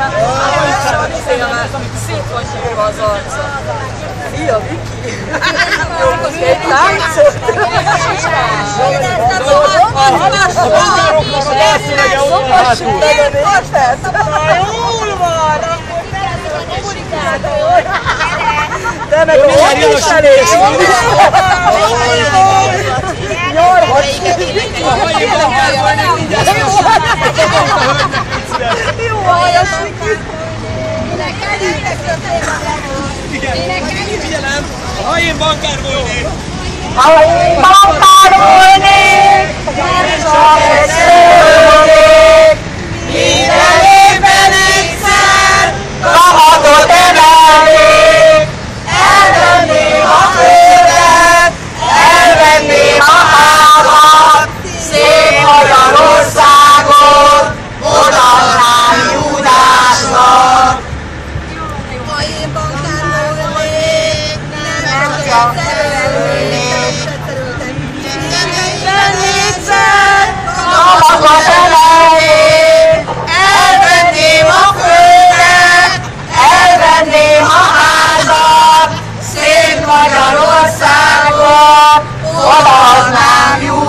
Agora Eu não sei arca. Fia, Viki! Jó, most não táncot! não van! Te não a hol is elég! Figyelem, a hajén bankár volnék. Ha én bankár volnék, nem csak Minden négyszer kamatot emelnék, elvenném a földet, Judásnak.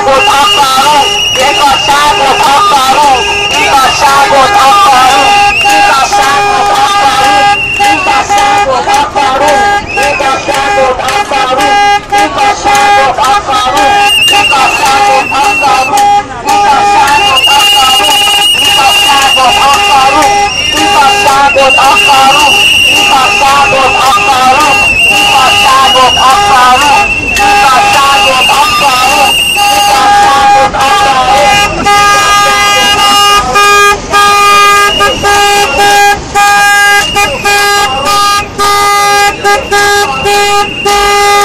沙漠淘宝路别做沙漠淘宝路你做沙漠淘宝路你做沙 Football!